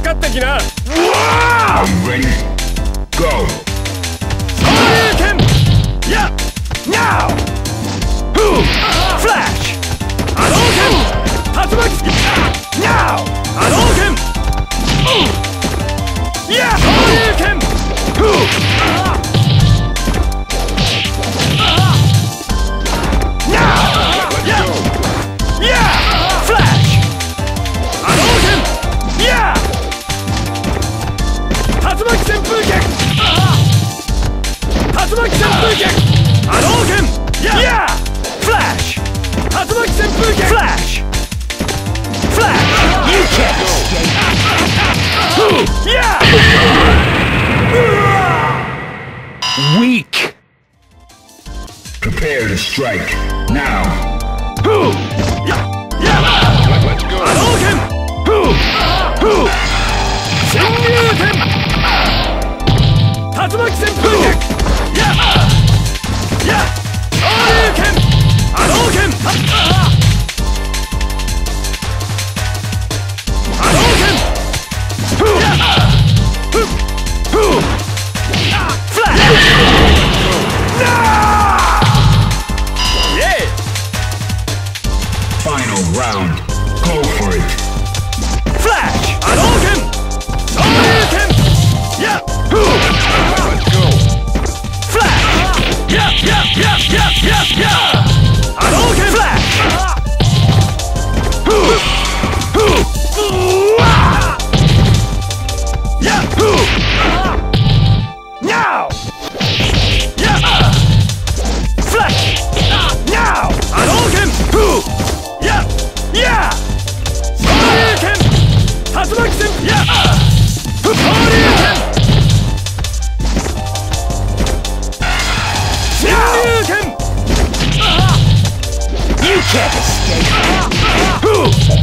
かってきな。アローケン発旋風剣波動拳やフラッシュ竜巻旋風剣フラッシュフラッシュ You cast! Yeah! Weak! Prepare to strike, now! Who? Final round. Go for it. You can't escape!